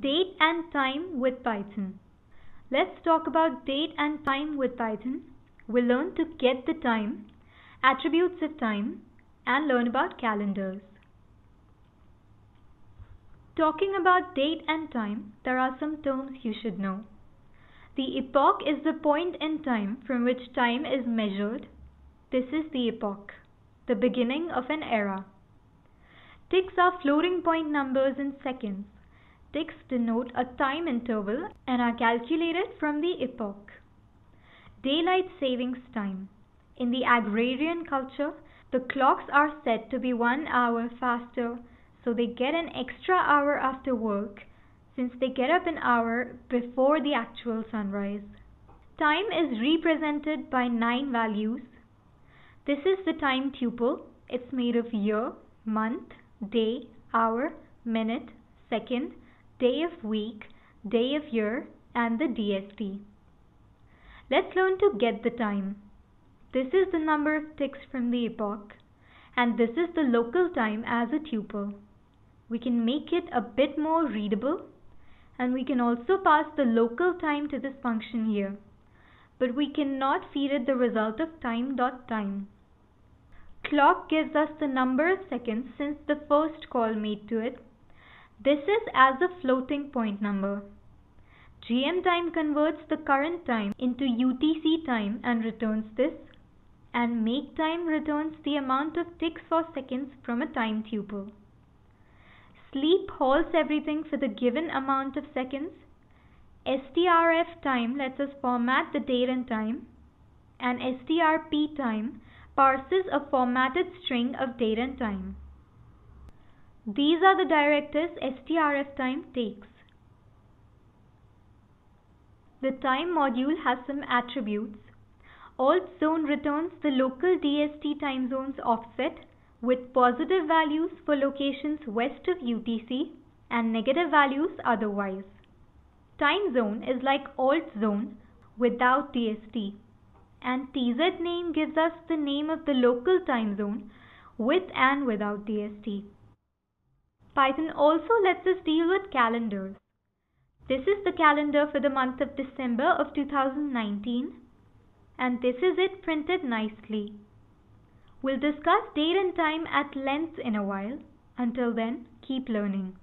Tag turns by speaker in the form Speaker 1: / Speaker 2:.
Speaker 1: Date and time with Python. Let's talk about date and time with Python. We'll learn to get the time, attributes of time, and learn about calendars. Talking about date and time, there are some terms you should know. The epoch is the point in time from which time is measured. This is the epoch, the beginning of an era. Ticks are floating point numbers in seconds. Ticks denote a time interval and are calculated from the epoch. Daylight savings time. In the agrarian culture, the clocks are set to be one hour faster, so they get an extra hour after work since they get up an hour before the actual sunrise. Time is represented by nine values. This is the time tuple. It's made of year, month, day, hour, minute, second, day of week, day of year, and the DST. Let's learn to get the time. This is the number of ticks from the epoch, and this is the local time as a tuple. We can make it a bit more readable, and we can also pass the local time to this function here, but we cannot feed it the result of time dot time. Clock gives us the number of seconds since the first call made to it this is as a floating point number. GM time converts the current time into UTC time and returns this and make time returns the amount of ticks for seconds from a time tuple. Sleep halts everything for the given amount of seconds. strf time lets us format the date and time and strp time parses a formatted string of date and time. These are the directives strf time takes. The time module has some attributes. Alt zone returns the local DST time zone's offset with positive values for locations west of UTC and negative values otherwise. Time zone is like alt zone without DST and TZ name gives us the name of the local time zone with and without DST. Python also lets us deal with calendars. This is the calendar for the month of December of 2019 and this is it printed nicely. We'll discuss date and time at length in a while. Until then, keep learning.